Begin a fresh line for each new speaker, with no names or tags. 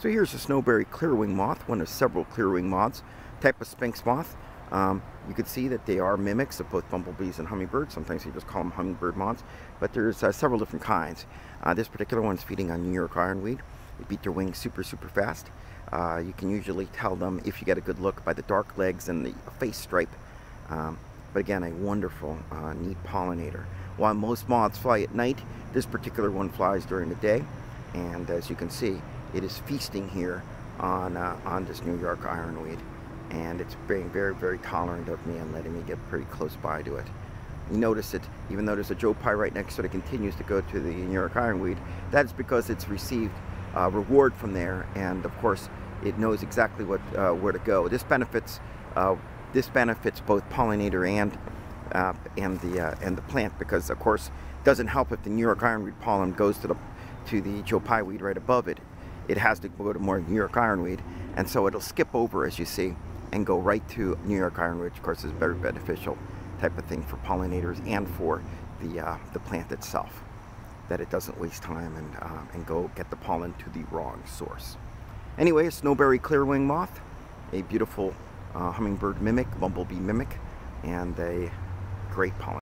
So here's a snowberry clearwing moth, one of several clearwing moths, type of sphinx moth. Um, you can see that they are mimics of both bumblebees and hummingbirds. Sometimes you just call them hummingbird moths, but there's uh, several different kinds. Uh, this particular one is feeding on New York ironweed. They beat their wings super, super fast. Uh, you can usually tell them if you get a good look by the dark legs and the face stripe. Um, but again, a wonderful, uh, neat pollinator. While most moths fly at night, this particular one flies during the day. And as you can see, it is feasting here on, uh, on this New York ironweed. And it's being very, very tolerant of me and letting me get pretty close by to it. You notice it, even though there's a Joe Pye right next to it, it continues to go to the New York ironweed. That's because it's received uh, reward from there, and of course, it knows exactly what uh, where to go. This benefits uh, this benefits both pollinator and uh, and the uh, and the plant because, of course, it doesn't help if the New York ironweed pollen goes to the to the Joe Pye weed right above it it has to go to more New York ironweed, and so it'll skip over, as you see, and go right to New York ironweed, which of course is very beneficial type of thing for pollinators and for the, uh, the plant itself, that it doesn't waste time and, uh, and go get the pollen to the wrong source. Anyway, a snowberry clearwing moth, a beautiful uh, hummingbird mimic, bumblebee mimic, and a great pollen.